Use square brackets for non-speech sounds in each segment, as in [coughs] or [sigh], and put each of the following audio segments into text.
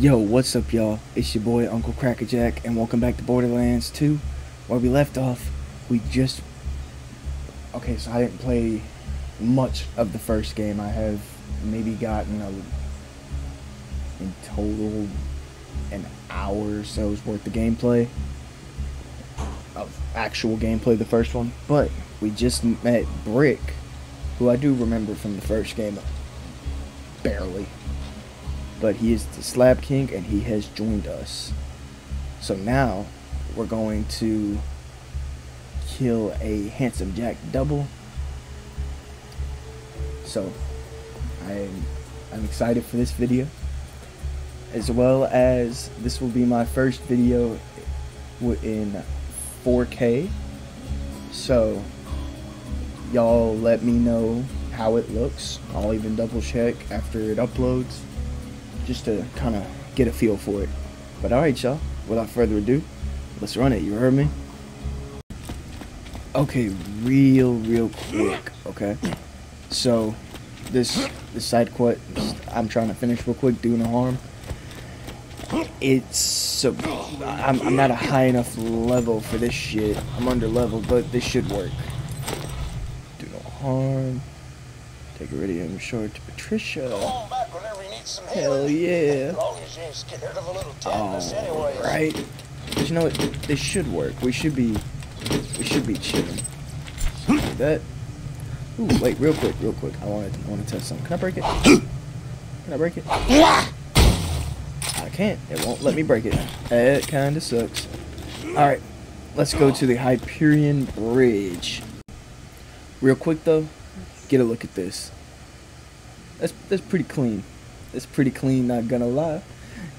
Yo, what's up, y'all? It's your boy UnkleCrackaJack, and welcome back to Borderlands 2. Where we left off, we just. Okay, so I didn't play much of the first game. I have maybe gotten a, in total an hour or so's worth of gameplay of actual gameplay. The first one, but we just met Brick, who I do remember from the first game, barely but he is the Slab King and he has joined us. So now we're going to kill a Handsome Jack double. So I'm I'm excited for this video. As well as this will be my first video in 4K. So y'all let me know how it looks. I'll even double check after it uploads just to kind of get a feel for it. But alright, y'all, without further ado, let's run it. You heard me? Okay, real, real quick, okay? So, this, this side quest, I'm trying to finish real quick, do no harm. It's, so, I'm, I'm not a high enough level for this shit. I'm under level, but this should work. Do no harm. Take a radio short to Patricia. Hell yeah. Oh, right. But you know what? This should work. We should be, we should be chilling. Like that. Ooh, wait, real quick, real quick. I want to, I want to test something. Can I break it? Can I break it? I can't. It won't let me break it. It kind of sucks. All right, let's go to the Hyperion Bridge. Real quick though, get a look at this. That's that's pretty clean. It's pretty clean, not gonna lie.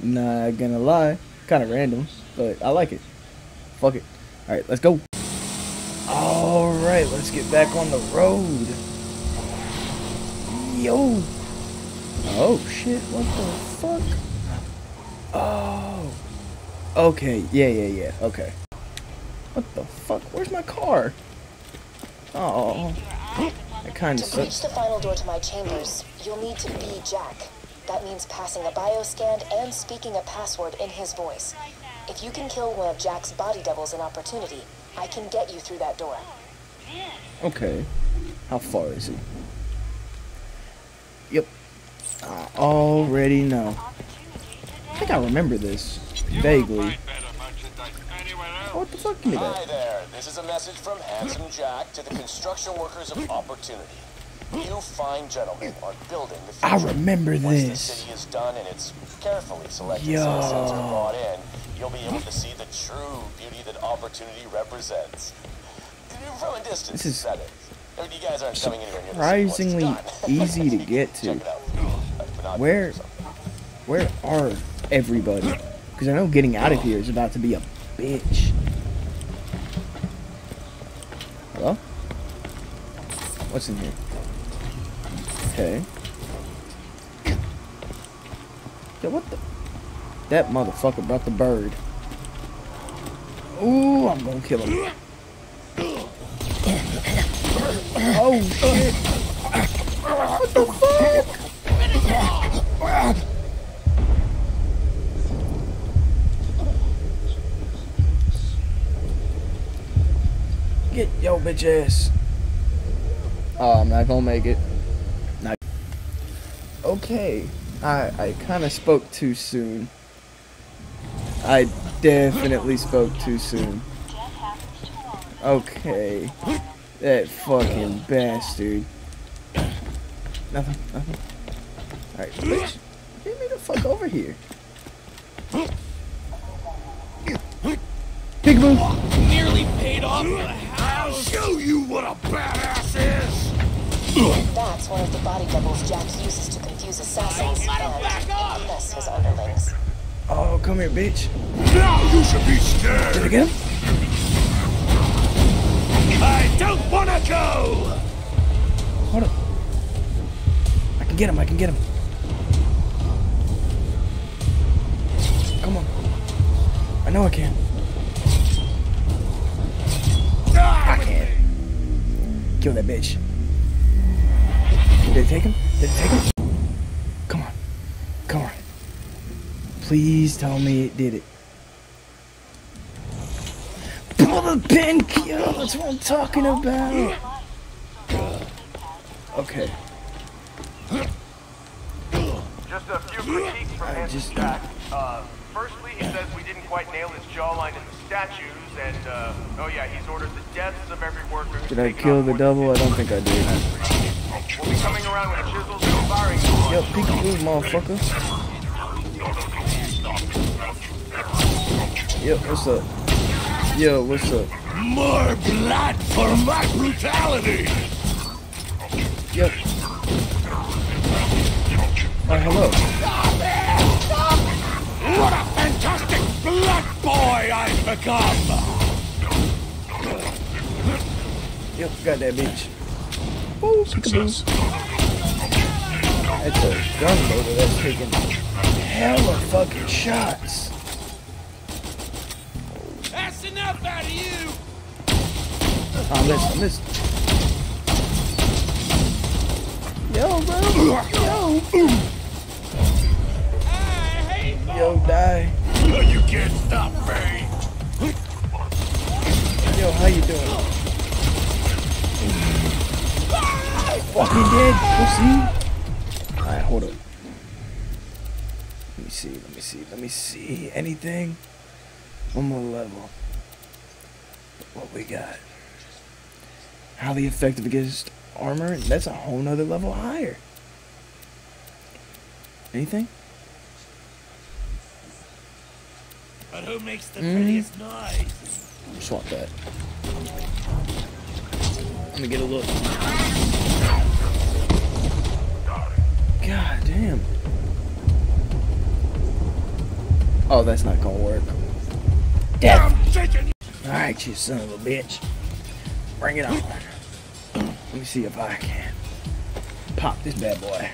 Not gonna lie. Kind of random, but I like it. Fuck it. Alright, let's go. Alright, let's get back on the road. Yo. Oh, shit. What the fuck? Oh. Okay. Yeah, yeah, yeah. Okay. What the fuck? Where's my car? Oh. That kind of sucks. To reach the final door to my chambers, you'll need to be Jack. That means passing a bioscan and speaking a password in his voice. If you can kill one of Jack's body doubles in opportunity, I can get you through that door. Okay. How far is he? Yep. I already know. I think I remember this. Vaguely. What the fuck? Give me that. Hi there. This is a message from Handsome Jack to the construction workers of Opportunity. You fine gentlemen are building the future. I remember Once this. the city is done and its carefully selected Yo. citizens are brought in, you'll be able to see the true beauty that opportunity represents. From a distance, This is that is. You guys aren't coming anywhere near surprisingly the city once it's done. [laughs] easy to get to. Check it out. Binoculars Where, where are everybody? Because I know getting out of here is about to be a bitch. Hello? What's in here? Okay. Yo, what the? That motherfucker brought the bird. Ooh, I'm gonna kill him. Oh shit! What the fuck? Get yo bitch ass. Oh, I'm not gonna make it. Okay, I I kind of spoke too soon. I definitely spoke too soon. Okay, that fucking bastard. Nothing, nothing. Alright, bitch. Get me the fuck over here. Peekaboo! nearly paid off. I'll show you what a badass is. That's one of the body doubles Jack uses to confuse assassins and back his underlings. Oh, come here, bitch. Now you should be Did I scared. get? I don't wanna go. Hold up. I can get him, I can get him. Come on. I know I can. I can. Kill that bitch. Did it take him? Did it take him? Come on. Come on. Please tell me it did it. Pull the pin kill. That's what I'm talking about. Okay. Just a few critiques from I Handsome just- Jack. Uh, firstly, he says we didn't quite nail his jawline in the statues, and, uh, oh yeah, he's ordered the deaths of every worker who's Did I kill the more than devil? I don't think I did. We'll be coming around with chisels and firing squads. Yep, peekaboo, motherfucker. Yep, what's up? Yo, what's up? More blood for my brutality! Yep. Oh, hello. What a fantastic blood boy I've become! Yep, got that bitch. Oh, peekaboo. That's a gun loader that's taking hella fucking shots. That's enough out of you! Oh, I missed, I missed. Yo, bro. Yo. Yo, die. You can't stop me! Yo, how you doing? Fucking dead. Pussy. Alright, hold up. Let me see, let me see, let me see. Anything? One more level. What we got? Highly effective against armor? That's a whole nother level higher. Anything? But who makes the Mm. prettiest noise? Swap that. Let me get a look. God damn. Oh, that's not gonna work. Death. Alright, you son of a bitch. Bring it on. Let me see if I can pop this bad boy.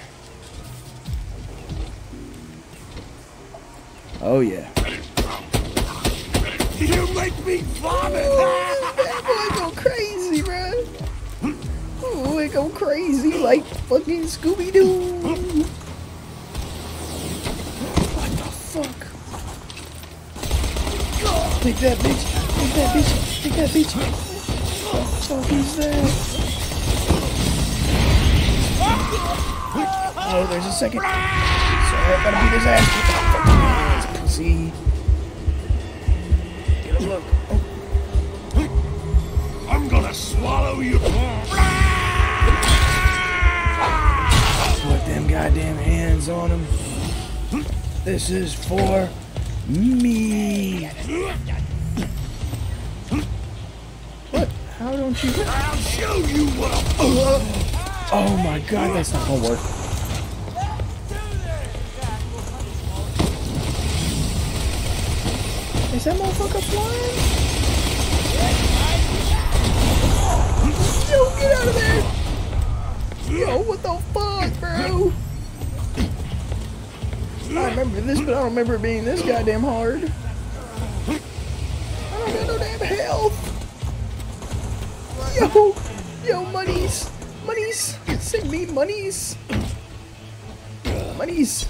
Oh yeah. You make me vomit! That boy go crazy, bro. Oh, it go crazy like fucking Scooby Doo. What the fuck? Take that bitch. Take that bitch. Take that bitch. Fuck is that? Oh, there's a second. Sorry, I gotta beat his ass pussy. Get a look. Oh. I'm gonna swallow you! Put them goddamn hands on him. This is for me. What? How don't you? I'll show you what a... Oh my god, that's not gonna work. Is that motherfucker flying? Yo, get out of there! Yo, what the fuck, bro? I remember this, but I don't remember it being this goddamn hard. Yo, yo, monies, monies, send me monies, monies.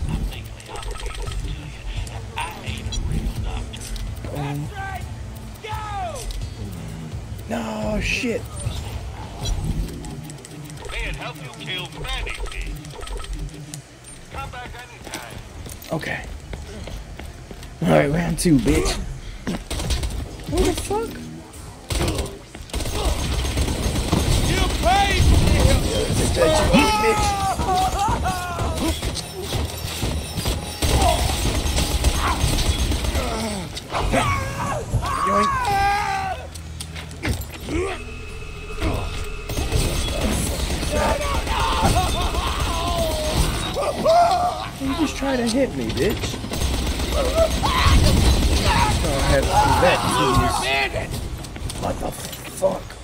No shit. Man, help you kill many things. Come back anytime. Okay. All right, round two, bitch. What the fuck? You paid You just trying to hit me, bitch. So I have to do that. What the fuck?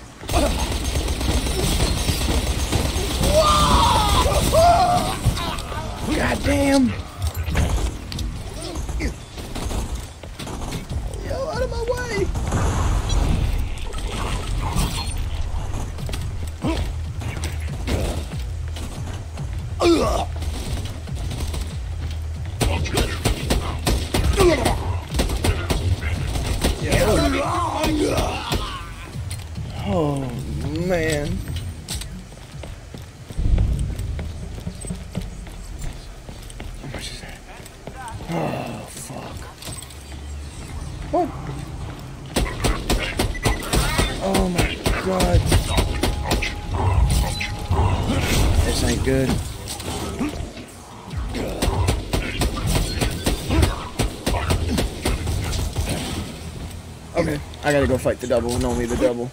God damn. Yo, out of my way. Oh, man. Good. Okay, I gotta go fight the double only the double.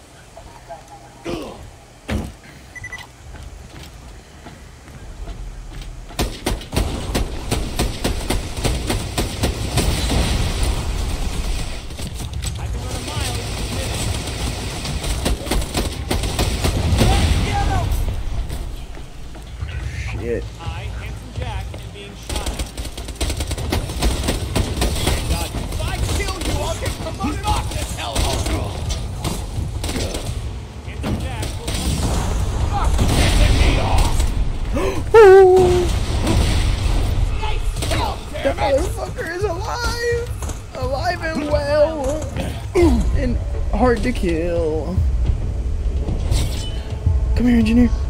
Hard to kill. Come here, engineer.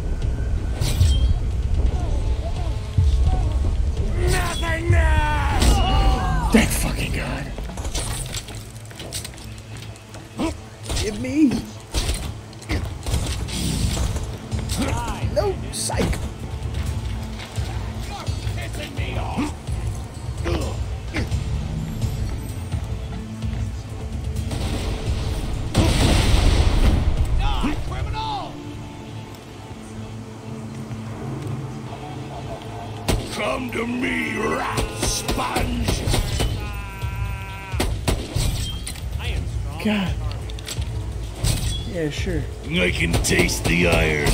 I can taste the iron.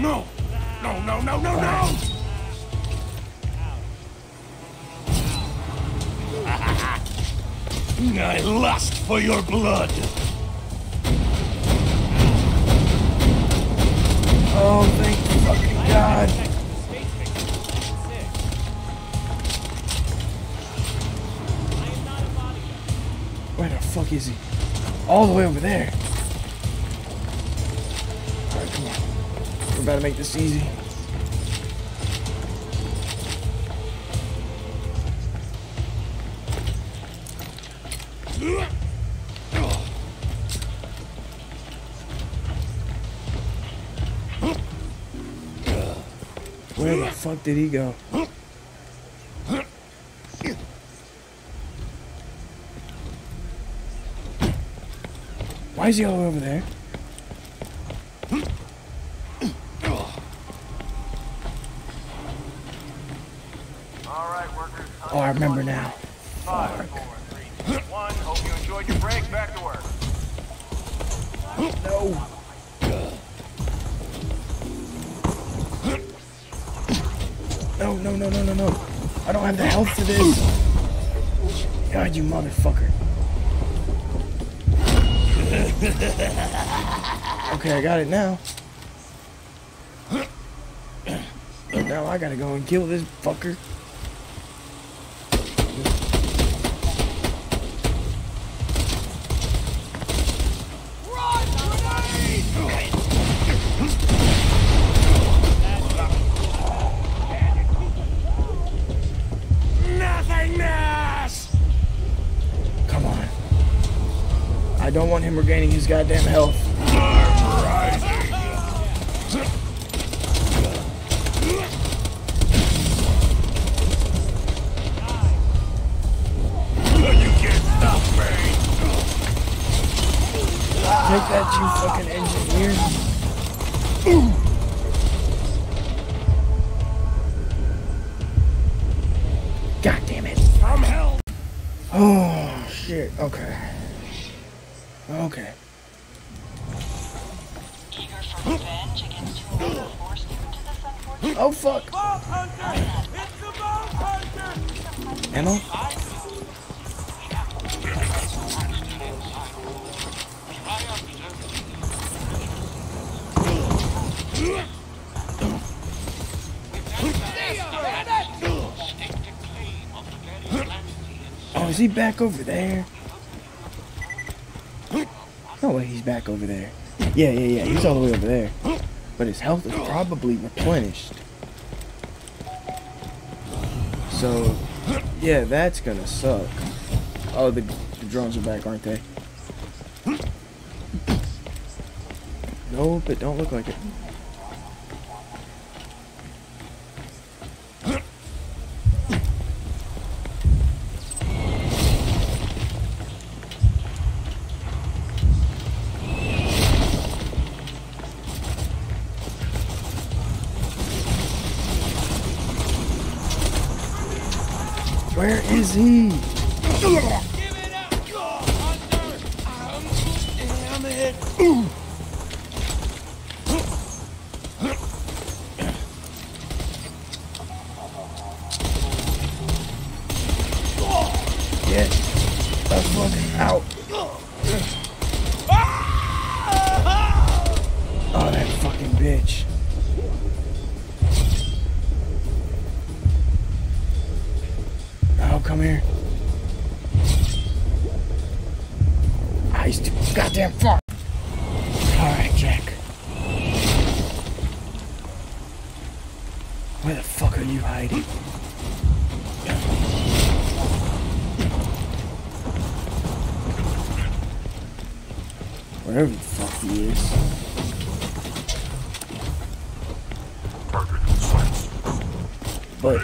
No! No, no, no, no, no! [laughs] I lust for your blood. Oh, thank fucking God. Space Victim. Sick. I am not a bodyguard. Where the fuck is he? All the way over there. To make this easy. Where the fuck did he go? Why is he all over there? All right, workers. time Oh, I to remember now. Five, four, three, two, one. Hope you enjoyed your break. Back to work. No. No, no, no, no, no, no. I don't have the health for this. God, you motherfucker. Okay, I got it now. But now I gotta go and kill this fucker. His goddamn health. You can't stop me! Take that, you fucking engineer. God damn it. I'm hell! Oh, shit. Okay. Okay. Oh, fuck. Ammo? Oh, is he back over there? No way he's back over there. Yeah, yeah, yeah. He's all the way over there. But his health is probably replenished. So, yeah, that's gonna suck. Oh, the, the drones are back, aren't they? Nope, it don't look like it. Where Wherever the fuck he is. But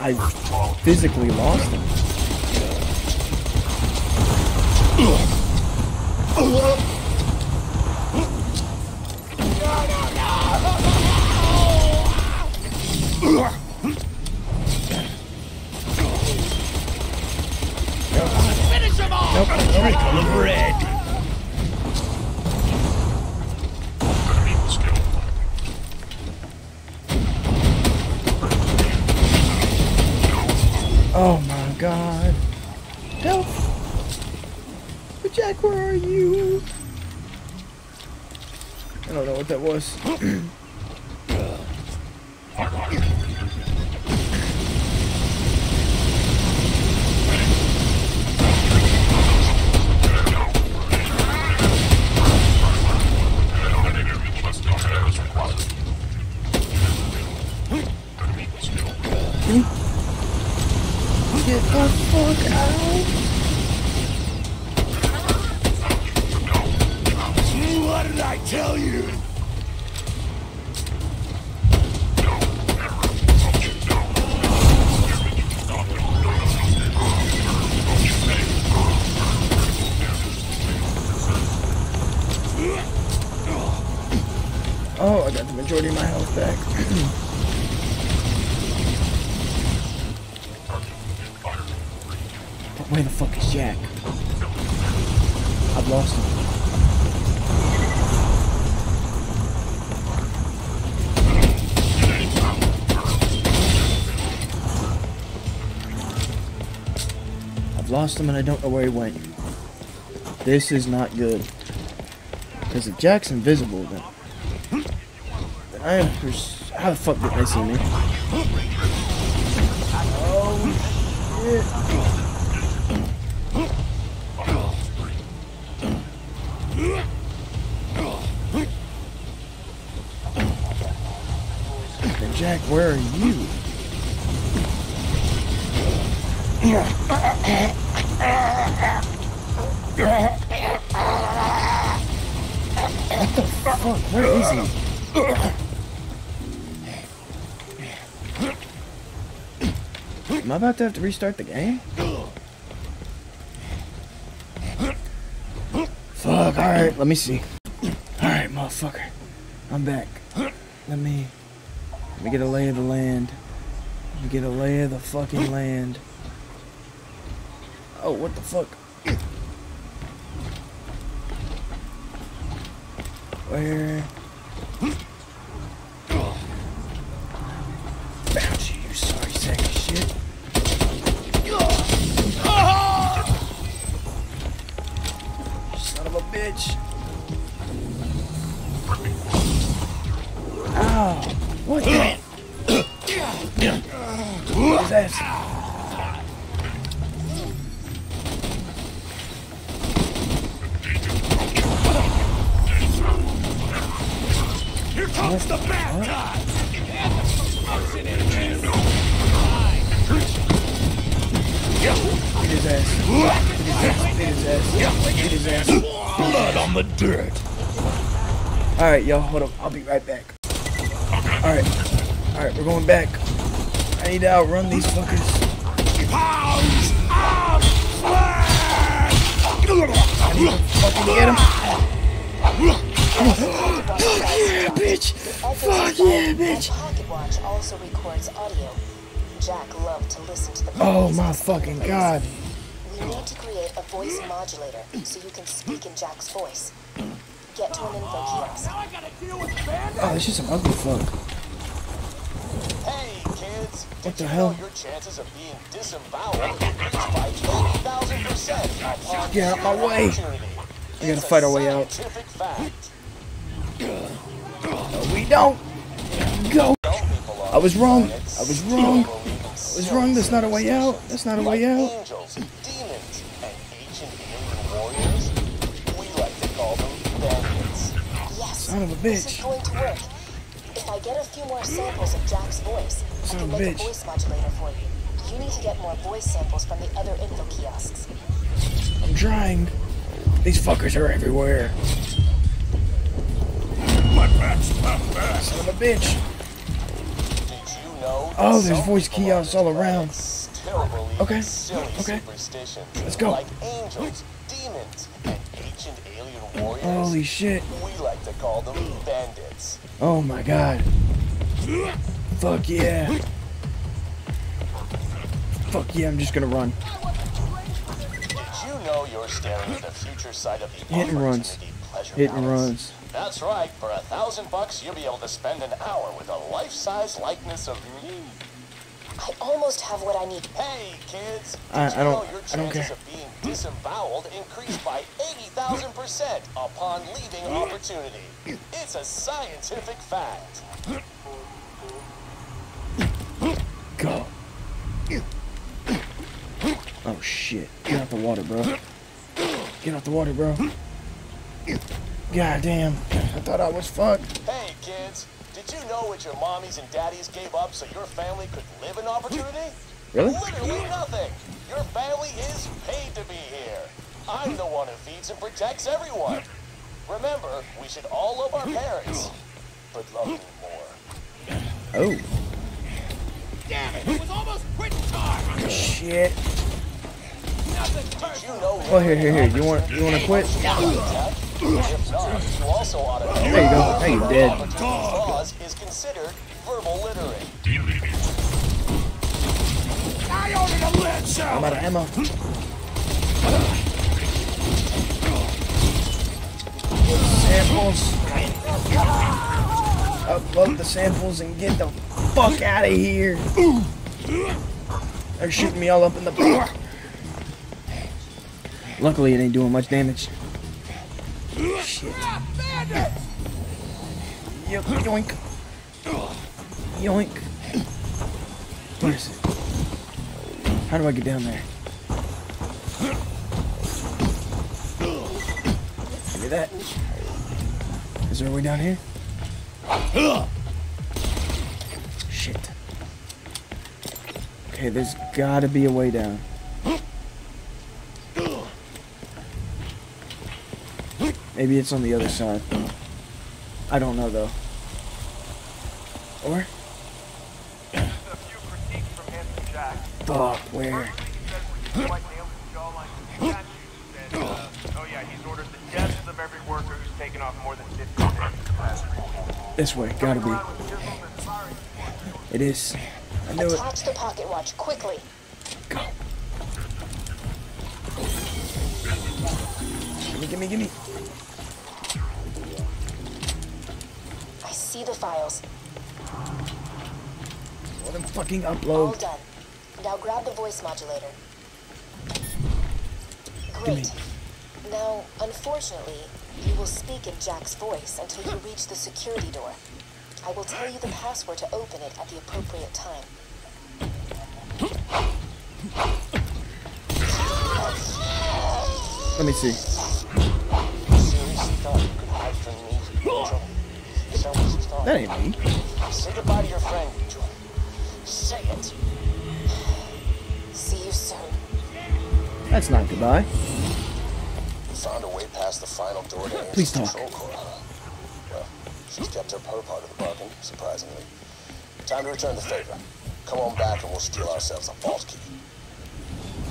I physically lost him. [coughs] Get the fuck out! What did I tell you? Oh, I got the majority of my health back. [clears throat] where the fuck is Jack? I've lost him. I've lost him and I don't know where he went. This is not good. Because if Jack's invisible, then then I am. How the fuck did they see me? Oh Then Jack, where are you? What the fuck? Where is he? Am I about to have to restart the game? Fuck, alright, let me see. Alright, motherfucker. I'm back. Let me let me get a lay of the land. Let me get a lay of the fucking land. Oh, what the fuck? Where? Found you, you sorry sack of shit. Son of a bitch. Ow. What? what is this? Here comes the bad guy! It is ass. It is ass. Ass. Blood on the dirt. Alright, y'all, hold up. I'll be right back. Alright. Alright, we're going back. I need to outrun these fuckers. Pounds of flesh! Fucking get him. Fuck Yeah, bitch. Fuck yeah, bitch. Pocket also records audio. Jack loved to listen to the Oh my fucking god. We need to create a voice modulator so you can speak in Jack's voice. Get to an info kiosk. Oh, this is some ugly fuck. Kids. What the hell? your chances of being disemboweled by 80,000% Get out my way. We gotta fight our way out. No, we don't. Go. Some people on I was wrong. I was wrong. I was wrong. That's not a way out. That's not a way out. Angels, demons, and ancient alien warriors. We like to call them bandits. Yes, Son of a this is bitch. going to work. If I get a few more samples of Jack's voice, Son I of can a make bitch. a voice modulator for you. You need to get more voice samples from the other info kiosks. I'm trying. These fuckers are everywhere. My pants not bad! Son of a bitch. Did you know? Oh, there's voice kiosks all around. Okay, okay. Let's go. Like angels, demons, and ancient alien warriors. Holy shit. We like to call them bandits. Oh my god. Fuck yeah. Fuck yeah, I'm just gonna run. Did you know you're staring at the future side of the Hit and runs. Opportunity Hit and Palace? runs. That's right. For a thousand bucks, you'll be able to spend an hour with a life-size likeness of me. I almost have what I need. Hey, kids! Did I- I don't- know your I don't chances care. of being disemboweled increase by 80,000% upon leaving opportunity? It's a scientific fact. Go. Oh shit. Get out the water, bro. Get out the water, bro. God damn. I thought I was fucked. Hey, kids! Did you know what your mommies and daddies gave up so your family could live in opportunity? Really? Literally nothing. Your family is paid to be here. I'm the one who feeds and protects everyone. Remember, we should all love our parents, but love them more. Oh. Damn it! It was almost quitting time! Shit. Did you know? Oh here, here, here. You want you wanna quit? If not, you also ought to know. There you go. Now you're dead. Opportunity is considered verbal littering. I ordered a lead I'm out of ammo. Samples. [laughs] Upload the samples and get the fuck out of here. They're shooting me all up in the butt. Luckily, it ain't doing much damage. Shit. Yo- Yoink. Yoink. Where is it? How do I get down there? Give me that. Is there a way down here? Okay, there's gotta be a way down. Maybe it's on the other side. I don't know though. Or? Fuck, where? Firstly, he says we didn't quite nail his jawline to the statues, and, yeah, he's ordered the deaths of every worker who's taken off more than 50 days. This way, gotta be. It is. I knew it. Attach the pocket watch quickly. Go. Gimme, gimme, gimme. I see the files. Let him fucking upload. All done. Now grab the voice modulator. Great. Now, unfortunately, you will speak in Jack's voice until you reach the security door. I will tell you the password to open it at the appropriate time. Let me see. Seriously thought you could hide from me, Angel? Is that what you thought? That ain't me. Say goodbye to your friend, Joy. Say it. See you soon. That's not goodbye. You found a way past the final door to Please talk. control core? Well, she's kept her part of the bargain, surprisingly. Time to return the favor. Come on back and we'll steal ourselves a vault key.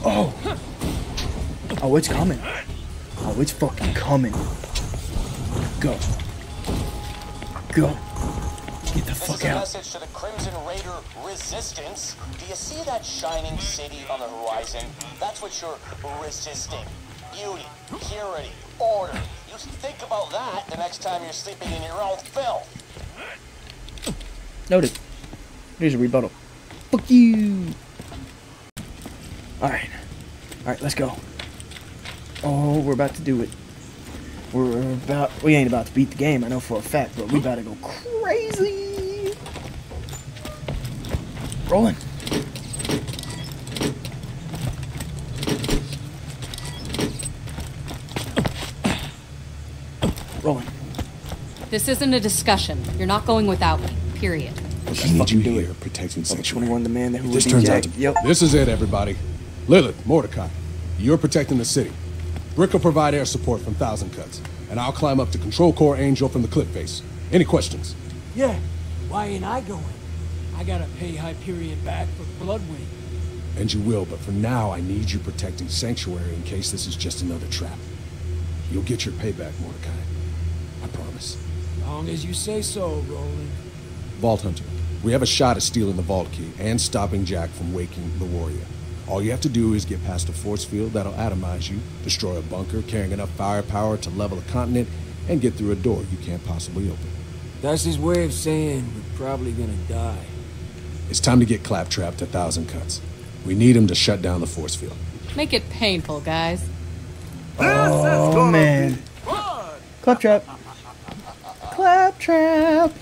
Oh. Oh, it's coming. Oh, it's fucking coming. Go. Go. Get the fuck out. message to the Crimson Raider resistance. Do you see that shining city on the horizon? That's what you're resisting. Beauty, purity, order. You think about that the next time you're sleeping in your own filth. Noted. Here's a rebuttal. Fuck you. Alright. Alright, let's go. Oh, we're about to do it. We're about. We ain't about to beat the game, I know for a fact, but we about to go crazy. Rolling. Rolling. This isn't a discussion. You're not going without me. Period. Let's I need you do here it. protecting Level Sanctuary. 21 the man who This would be turns Jack. out to Yep. This is it, everybody. Lilith, Mordecai, you're protecting the city. Brick will provide air support from Thousand Cuts, and I'll climb up to Control Core Angel from the cliff face. Any questions? Yeah, why ain't I going? I gotta pay Hyperion back for Bloodwing. And you will, but for now, I need you protecting Sanctuary in case this is just another trap. You'll get your payback, Mordecai. I promise. Long as you say so, Roland. Vault Hunter, we have a shot at stealing the vault key and stopping Jack from waking the warrior. All you have to do is get past a force field that'll atomize you, destroy a bunker carrying enough firepower to level a continent, and get through a door you can't possibly open. That's his way of saying we're probably gonna die. It's time to get Claptrap to Thousand Cuts. We need him to shut down the force field. Make it painful, guys. Oh man. Claptrap. Claptrap.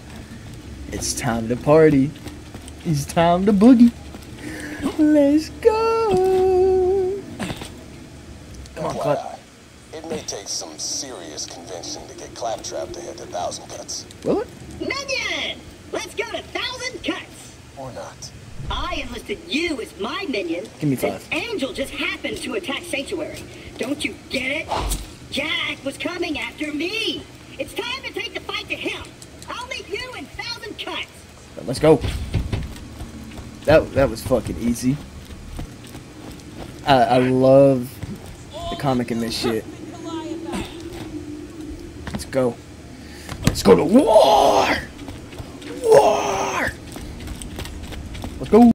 It's time to party. It's time to boogie. Let's go. Come on, Clap. It may take some serious convincing to get Claptrap to hit the Thousand Cuts. Will it? Minion! Let's go to Thousand Cuts! Or not. I enlisted you as my minion. Give me five. Angel just happened to attack Sanctuary. Don't you get it? Jack was coming after me. It's time to take the fight to him. I'll meet you in Thousand Cuts. Let's go. That that was fucking easy. I I love the comic in this shit. Let's go. Let's go to war. War. Let's go.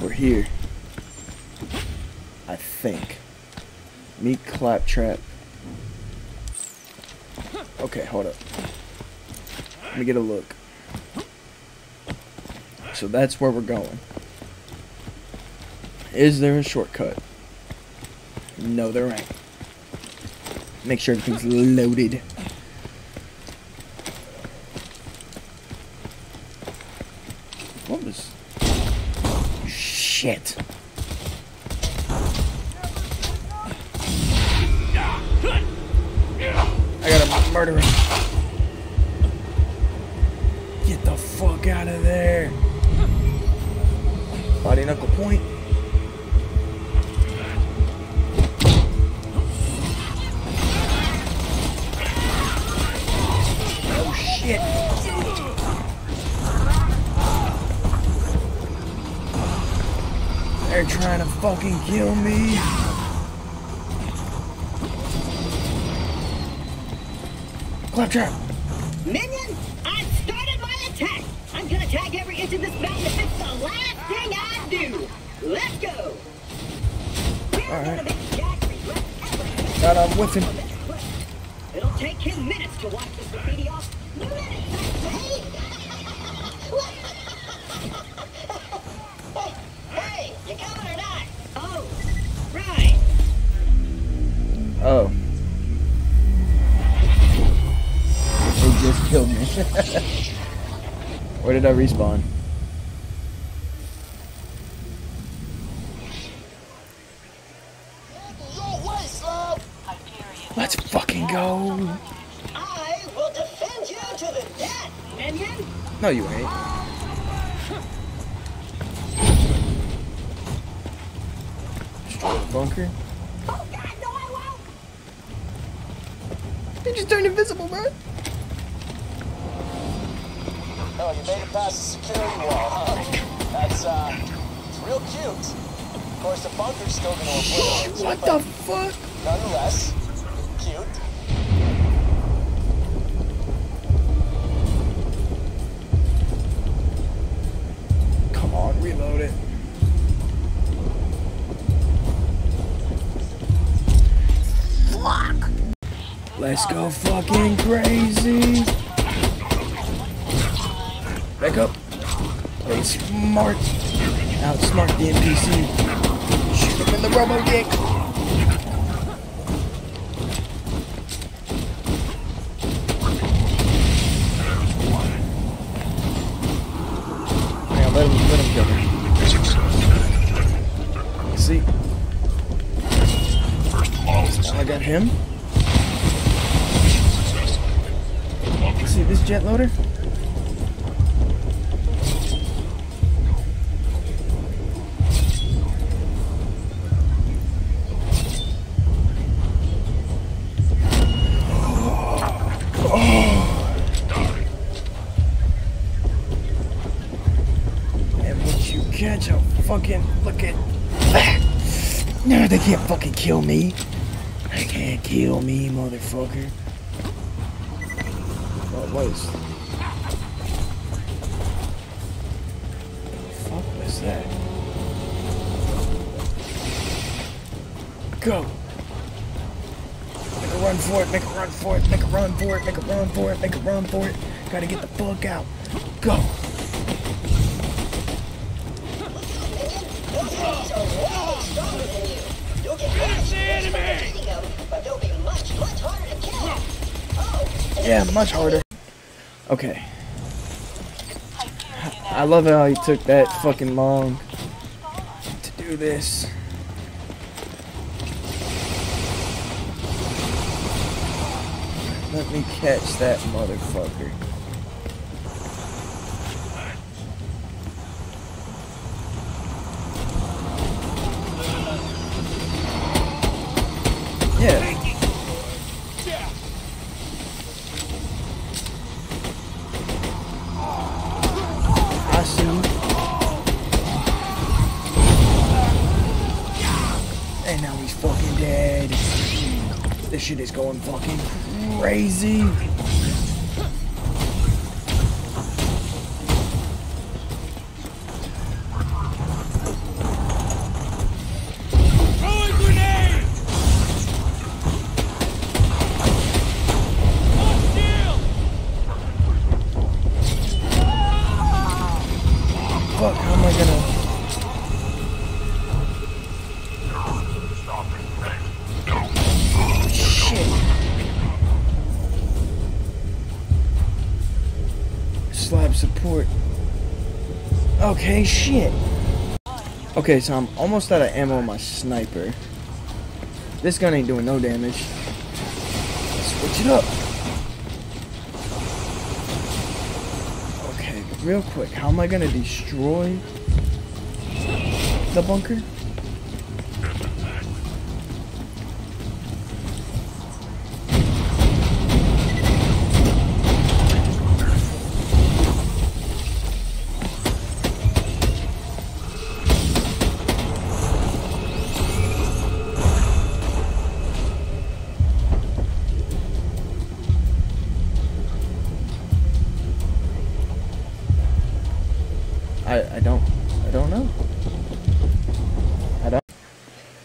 We're here. I think. Meet Claptrap. Okay, hold up. Let me get a look. So that's where we're going. Is there a shortcut? No, there ain't. Make sure everything's loaded. What was... Shit. I gotta murder him. Get the fuck out of there. Body knuckle point. Shit. They're trying to fucking kill me. Claptrap. Minion, I've started my attack. I'm gonna tag every inch of this mountain if it's the last thing I do. Let's go. We're All gonna right. make Jack regret everything. God, I'm with him. Where did I respawn? Your way, Slav! Hyperion. Let's fucking go. I will defend you to the death, Minion. No, you ain't. Destroy the bunker. Oh, God, no, I won't! He just turned invisible, bro. Oh, you made it past the security wall, huh? That's, uh, it's real cute. Of course, the bunker's still gonna obliterate What the fuck? nonetheless, cute. Come on, reload it. Fuck. Let's go fucking Play smart. Outsmart the NPC. Shoot him in the robo dick. On, let him, let him kill me. See? Now I got him. See this jet loader? Can't fucking kill me. They can't kill me, motherfucker. What was? Fuck was that? Go. Make a run for it, make a run for it, make a run for it, make a run for it, make a run for it. Gotta get the fuck out. Go. Those enemies are way stronger than you. You'll get It's the enemy! defeating them, but they'll be much, much harder to kill. Oh, Yeah, much harder. Okay. I love how he took that fucking long to do this. Let me catch that motherfucker. Yeah. And now he's fucking dead. This shit is going fucking crazy. Shit. Okay, so I'm almost out of ammo on my sniper. This gun ain't doing no damage. Switch it up. Okay, real quick, how am I gonna destroy the bunker?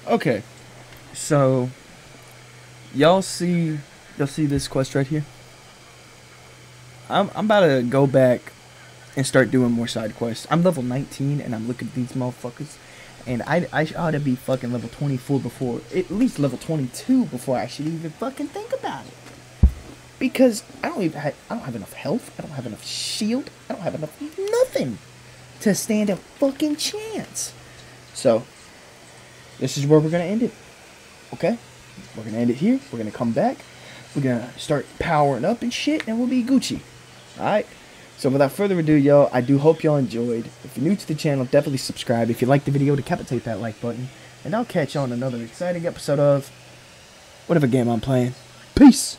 Okay. So y'all see y'all see this quest right here? I'm I'm about to go back and start doing more side quests. I'm level 19 and I'm looking at these motherfuckers and I I ought to be fucking level 24 before at least level 22 before I should even fucking think about it. Because I don't even have, I don't have enough health. I don't have enough shield. I don't have enough nothing to stand a fucking chance. So, this is where we're gonna end it. Okay? We're gonna end it here. We're gonna come back. We're gonna start powering up and shit, and we'll be Gucci. Alright? So without further ado, yo, I do hope y'all enjoyed. If you're new to the channel, definitely subscribe. If you like the video, decapitate that like button. And I'll catch you on another exciting episode of whatever game I'm playing. Peace!